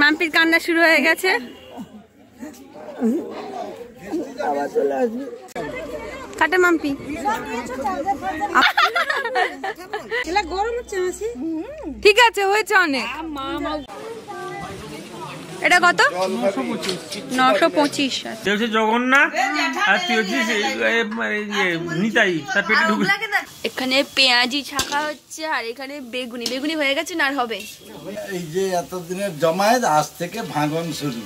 মাম্পির কান্না শুরু হয়ে গেছে। কাটা মাম্পি। ঠিক আছে হয়েছে অনেক। এটা কত? নশো পঁচিশ। হচ্ছে জগন্নাথ আর তুই হচ্ছিস ইয়ে, নিতাই তার পেটে ঢুকে। এখানে পেঁয়াজি ছাকা হচ্ছে আর এখানে বেগুনি। বেগুনি হয়ে গেছে না আর হবে? এই যে এতদিনের জমায়েত আজ থেকে ভাঙন শুরু।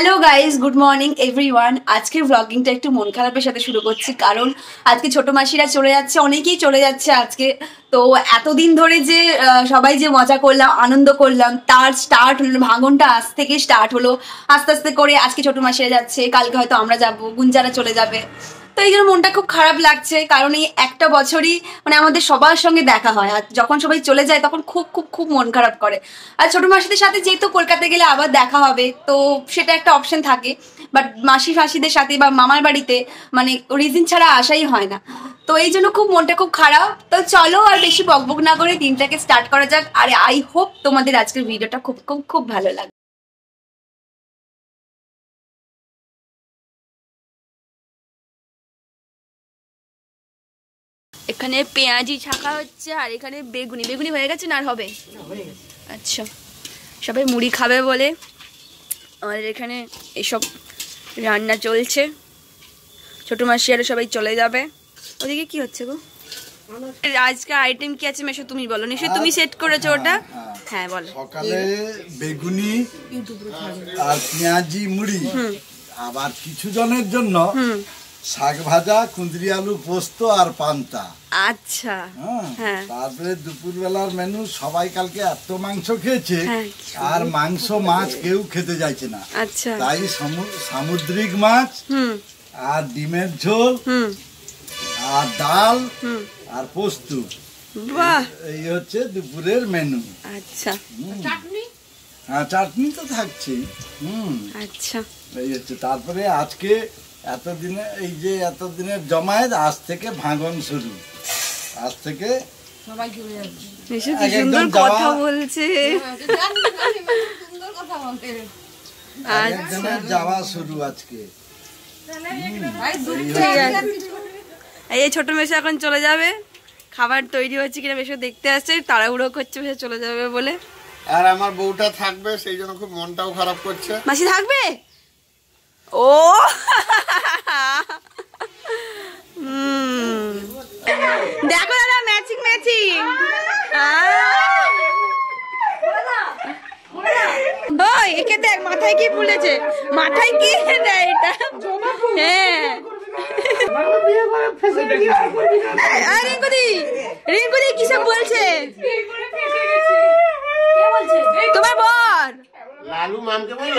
Hello guys good morning everyone আজকের ব্লগিংটা একটু মন খারাপের সাথে শুরু করছি, কারণ আজকে ছোট মাসিরা চলে যাচ্ছে, অনেকেই চলে যাচ্ছে আজকে। তো এতদিন ধরে যে সবাই যে মজা করলাম, আনন্দ করলাম, তার স্টার্ট হলো, ভাঙনটা আজ থেকে স্টার্ট হলো। আস্তে আস্তে করে আজকে ছোট মাসিরা যাচ্ছে, কালকে হয়তো আমরা যাব, গুঞ্জারা চলে যাবে। তো এই জন্য মনটা খুব খারাপ লাগছে, কারণ এই একটা বছরই মানে আমাদের সবার সঙ্গে দেখা হয়। আর যখন সবাই চলে যায়, তখন খুব খুব খুব মন খারাপ করে। আর ছোট মাসিদের সাথে যেহেতু কলকাতায় গেলে আবার দেখা হবে, তো সেটা একটা অপশন থাকে। বাট মাসি ফাসিদের সাথে বা মামার বাড়িতে মানে রিজিন ছাড়া আসাই হয় না। তো এই জন্য খুব মনটা খুব খারাপ। তো চলো আর বেশি বকবক না করে দিনটাকে স্টার্ট করা যাক। আর আই হোপ তোমাদের আজকের ভিডিওটা খুব খুব খুব ভালো লাগে এখানে পেঁয়াজি ছাঁকা হচ্ছে আর এখানে বেগুনি। বেগুনি হয়ে গেছে না আর হবে? আচ্ছা। সবাই মুড়ি খাবে বলে। আমাদের এখানে এসব রান্না চলছে। ছোট মাসি আরও সবাই চলে যাবে। ওদিকে কি হচ্ছে গো? আজকে আইটেম কি আছে মেশো তুমি বলো। নিশ্চয়ই তুমি সেট করেছ ওটা? হ্যাঁ বলো। সকালে বেগুনি আর পেঁয়াজি মুড়ি। আবার কিছু জনের জন্য শাক ভাজা কুঁদরি আলু পোস্ত আর পান্তা। আচ্ছা। হ্যাঁ হ্যাঁ। তারপরে দুপুরবেলার মেনু সবাই কালকে এত মাংস খেয়েছে হ্যাঁ। আর মাংস মাছ কেউ খেতে যাইছে না। আচ্ছা। তাই সামুদ্রিক মাছ আর ডিমের ঝোল আর ডাল আর পোস্ত। বাহ! এই হচ্ছে দুপুরের মেনু আচ্ছা। হ্যাঁ চাটনি তো থাকছেই। হুম। আচ্ছা। এই হচ্ছে তারপরে আজকে এতদিনে এই যে এতদিনের জমায়েত আজ থেকে ভাঙন শুরু। আজ থেকে কথা বলছে। যাওয়া শুরু আজকে। এই ছোট মেশো এখন চলে যাবে। খাবার তৈরি হচ্ছে কিনা বেশি দেখতে আসছে তাড়াহুড়ো করছে বেশি চলে যাবে বলে। আর আমার বউটা থাকবে সেই জন্য খুব মনটাও খারাপ করছে। মাসি থাকবে? ও! দেখো দাদা ম্যাচিং ম্যাচিং ওই, একে দেখ, মাথায় কি ফুলেছে? মাথায় কি? দেয় এটা। হ্যাঁ। রিঙ্কুদি বলছে? তোমার বর। লালু মামকে বলল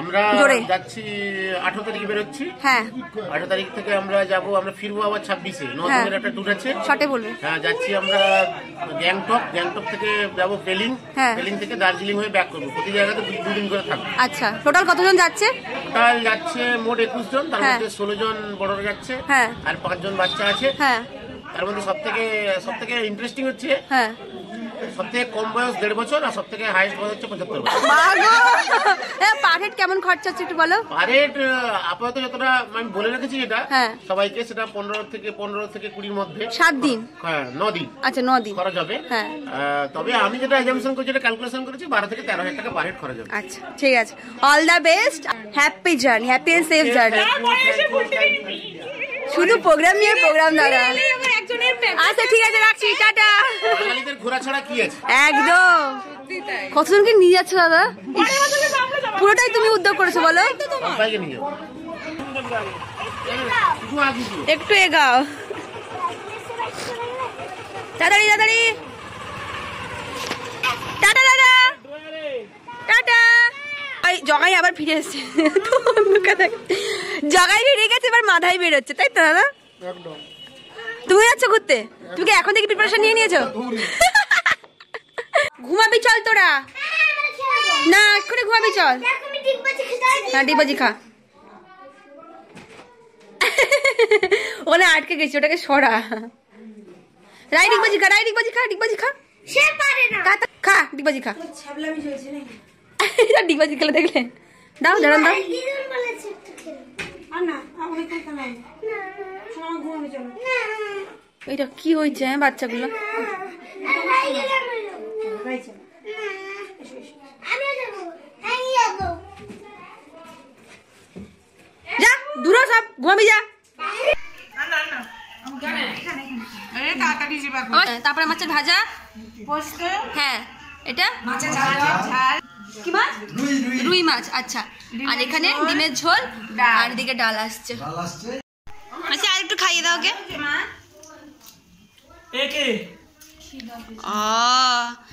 আমরা যাচ্ছি আঠারো তারিখে বেরোচ্ছি। হ্যাঁ। আঠারো তারিখ থেকে আমরা যাব আমরা ফিরবো আবার ছাব্বিশে। হ্যাঁ। একটা ট্যুর আছে। শর্টে বলবে। হ্যাঁ যাচ্ছি আমরা গ্যাংটক। গ্যাংটক থেকে যাব পেলিং হ্যাঁ। পেলিং থেকে দার্জিলিং হয়ে ব্যাক করব। প্রতি জায়গাতে দুদিন করে থাকব। আচ্ছা টোটাল কতজন যাচ্ছে? টোটাল যাচ্ছে মোট একুশ জন তার হ্যাঁ। মধ্যে ষোলো জন বড়রা যাচ্ছে। হ্যাঁ। আর পাঁচজন বাচ্চা আছে। হ্যাঁ। তার মধ্যে সব থেকে সব থেকে ইন্টারেস্টিং হচ্ছে হ্যাঁ। সব থেকে কম বয়স দেড় বছর আর সব থেকে হাইস্ট বয়স হচ্ছে পঁচাত্তর বছর। পার হেড কেমন খরচা হচ্ছে একটু বলো? পারেড আপাতত যতটা আমি বলে রেখেছি এটা হ্যাঁ। সবাইকে সেটা পনেরো থেকে পনেরো থেকে কুড়ির মধ্যে। সাত দিন? হ্যাঁ ন দিন। আচ্ছা ন দিন। খরচ হবে। হ্যাঁ। তবে আমি যেটা এজামশন করছি যেটা ক্যালকুলেশন করেছি বারো থেকে তেরো হাজার টাকা পার হেড খরচ হবে। আচ্ছা ঠিক আছে। All the best happy journey happy and safe journey শুধু প্রোগ্রাম নিয়ে প্রোগ্রাম দাদা আচ্ছা ঠিক আছে রাখছি টাটা। বাঙালিদের ঘোরা ছাড়া কি আছে? একদম। কতজনকে নিয়ে যাচ্ছ দাদা? পুরোটাই তুমি উদ্যোগ করেছ বলো। একটু এগাও। তাড়াতাড়ি তাড়াতাড়ি। টাটা দাদা। টাটা। জগাই জগাই আবার ফিরে এসছে। জগাই বেরিয়ে গেছে এবার মাথায় বেরোচ্ছে তাই তো দাদা? তুমি যাচ্ছ ঘুরতে? তুমি কি এখন থেকে প্রিপারেশন নিয়ে নিয়েছো? ঘুমাবি চল তোরা। না এক্ষুনি ঘুমাবি চল। হ্যাঁ ডিবাজি খা। ওখানে আটকে গেছি ওটাকে সরা। রাই ডিগবাজি খা রাই ডিগবাজি খা ডিগবাজি খা। সে পারে না। খা তা- খা ডিগবাজি খা। ডিগবাজি খেলে দেখলে। দাও জানান দাও আর না আমার চলো। এটা কি হয়েছে হ্যাঁ বাচ্চাগুলো? যা দূর সব ঘুমাবি যা। তারপরে মাছের ভাজা। হ্যাঁ এটা? কি মাছ? রুই মাছ আচ্ছা। আর এখানে ডিমের ঝোল আর এদিকে ডাল আসছে। ডাল আসছে। আচ্ছা আর একটু খাইয়ে দাও ও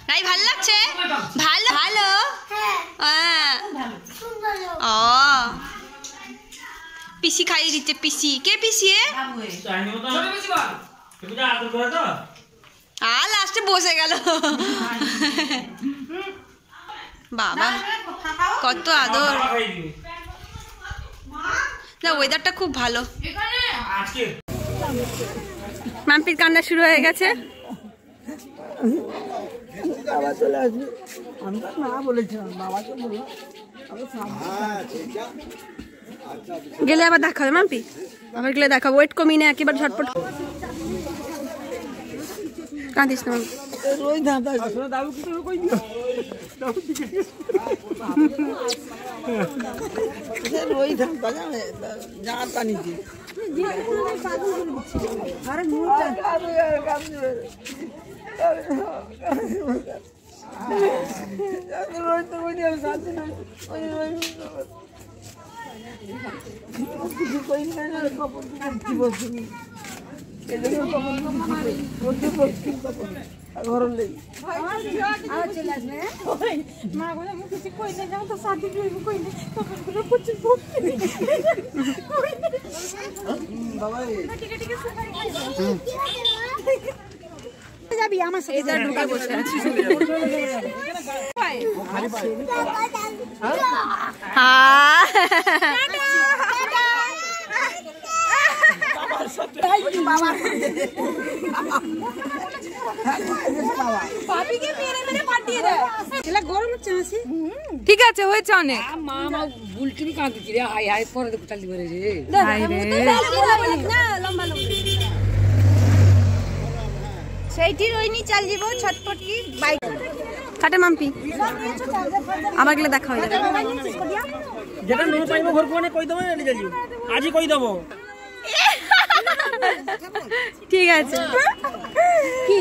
নাই ভালো লাগছে? ভালো। ভালো? হ্যাঁ। ও পিসি খাইয়ে দিচ্ছে পিসি। কে পিসি এ? চাইনি মতো তুমি যা আদর করে তো আর লাস্টে বসে গেল। বাবা, কত আদর। না ওয়েদারটা খুব ভালো। মাম্পির কান্না শুরু হয়ে গেছে। গেলে আবার দেখা হবে, মাম্পি? আবার গেলে দেখাবো। ওয়েট কমিয়ে নে, একেবারে ঝটপট। কাঁদিস না কপন কি বলছিস এজন্য কপন করতে বলছিস কপন ঘর নেই এটা ঢুকে বসে হ্যাঁ মাসি। ঠিক আছে হয়েছে অনেক। মা কাঁদছি রে। হাই হাই পরে দেখো চালি করে রে। সেইটির ওই নি চাল যাব ছটপটি বাইক। কাটে মাম্পি। আবার গেলে দেখা হয়ে যাবে। যেটা নো পাইবো ঘর কোনে কই দেবো? এলি যাইও আজি কই দেবো? ঠিক আছে। কি?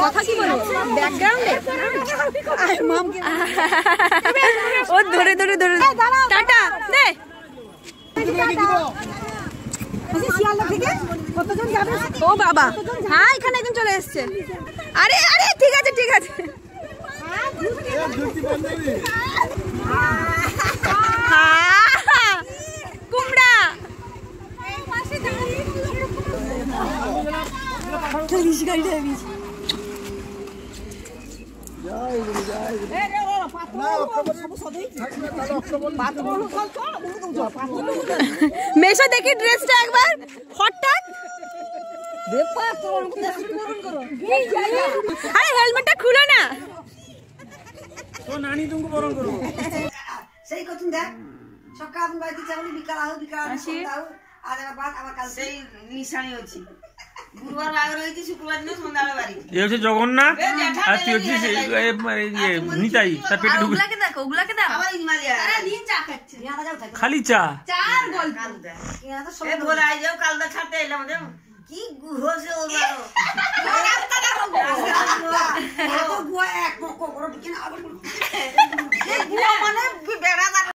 কথা কি বলব ব্যাকগ্রাউন্ডে ও ধরে ধরে ধরে। টাটা নে। ও বাবা। হ্যাঁ এখানে একজন চলে এসছে। আরে আরে ঠিক আছে ঠিক আছে। হ্যাঁ, মেশো দেখি ড্রেসটা একবার হঠাৎ। আরে হেলমেটটা খুলো না। সেই কঠিন দেখ। সকাল আপনি বাড়িতে বিকাল আহ বিকাল আহ আর আবার কাল সেই নিশানি হচ্ছে এ হচ্ছে জগন্নাথ আর তুই হচ্ছিস নিতাই তার পেটে ঢুকে খালি চা?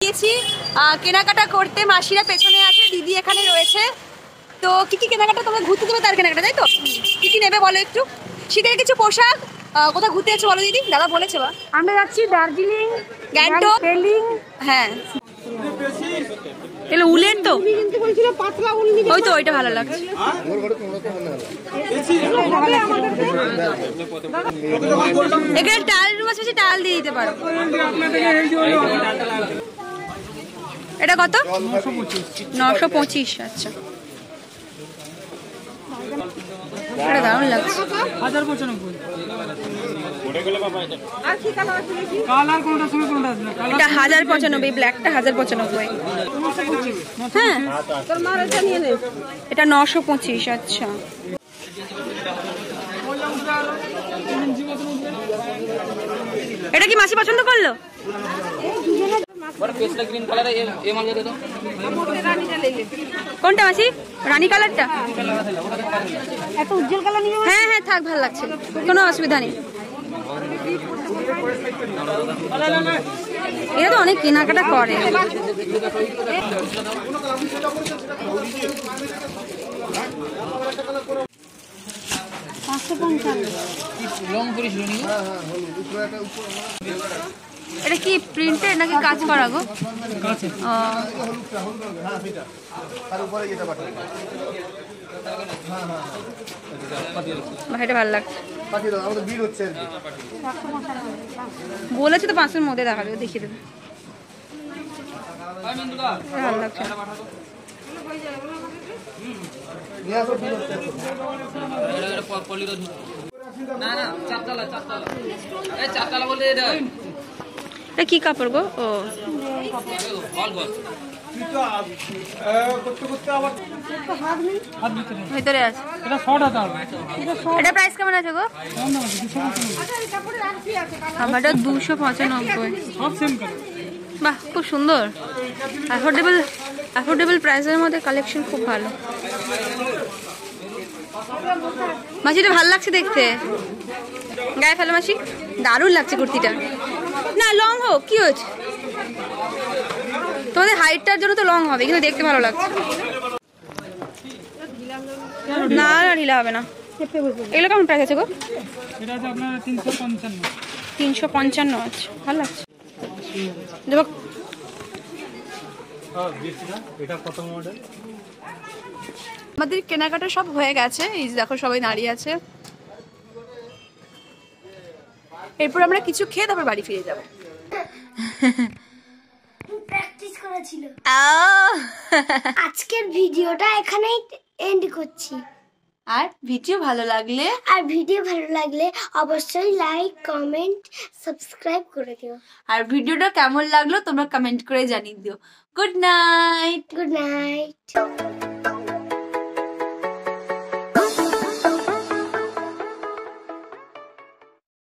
কি কেনাকাটা করতে মাসিরা পেছনে আছে দিদি এখানে রয়েছে। তো কি কি কেনাকাটা তোমরা ঘুরতে দেবে তার কেনাকাটা তাই তো? কি কি নেবে বলো একটু? শীতের কিছু পোশাক কোথাও ঘুরতে যাচ্ছে বলো দিদি? দাদা বলেছে বা। আমরা যাচ্ছি দার্জিলিং গ্যাংটক। হ্যাঁ। উলের তো। কিন্তু বলছিল পাতলা উল নিবে ওই তো ওইটা ভালো লাগছে। এখানে টাল রুম আছে বেশি টাল দিয়ে দিতে পারো। এটা কত? নশো পঁচিশ আচ্ছা। এটা দারুণ লাগছে। হাজার পঁচানব্বই। আর কালার আছে দেখি? কালার কোনটার সঙ্গে কোনটা আছে? এটা হাজার পঁচানব্বই ব্ল্যাকটা হাজার পঁচানব্বই। হ্যাঁ। এটা নশো পঁচিশ আচ্ছা। এটা কি মাসি পছন্দ করল? কোনটা মাসি? রানী কালারটা? এত উজ্জ্বল কালার নিবে হ্যাঁ হ্যাঁ থাক ভালো লাগছে। কোনো অসুবিধা নেই। এরা তো অনেক কেনাকাটা করে। এটা কি প্রিন্টেড নাকি কাজ করা গো? এটা ভালো লাগছে। বলেছে তো পাঁচশোর মধ্যে দেখা দেবে দেখিয়ে দেবে। এটা ভালো লাগছে। এটা কি কাপড় গো? ও। ভিতরে এটা প্রাইস কেমন আছে গো? দুশো পঁচানব্বই। বাহ, খুব সুন্দর। অ্যাফোর্ডেবল প্রাইসের মধ্যে কালেকশন খুব ভালো। মাসি এটা ভালো লাগছে দেখতে। গায়ে ফেলো মাসি। দারুণ লাগছে কুর্তিটা। না লং হোক কি হয়েছে? তোমাদের হাইটটার জন্য তো লং হবে কিন্তু দেখতে ভালো লাগছে। না না ঢিলা হবে না। এগুলো কেমন প্রাইস আছে গো? এটা আছে আপনার তিনশো পঞ্চান্ন। তিনশো পঞ্চান্ন আছে ভালো লাগছে। দেখো আমাদের কেনাকাটা সব হয়ে গেছে এই যে দেখো সবাই দাঁড়িয়ে আছে। এরপর আমরা কিছু খেয়ে তারপর বাড়ি ফিরে যাব। প্র্যাকটিস করেছিল। আজকের ভিডিওটা এখানেই এন্ড করছি। আর ভিডিও ভালো লাগলে? আর ভিডিও ভালো লাগলে অবশ্যই লাইক কমেন্ট সাবস্ক্রাইব করে দিও। আর ভিডিওটা কেমন লাগল তোমরা কমেন্ট করে জানিয়ে দিও। Good night good night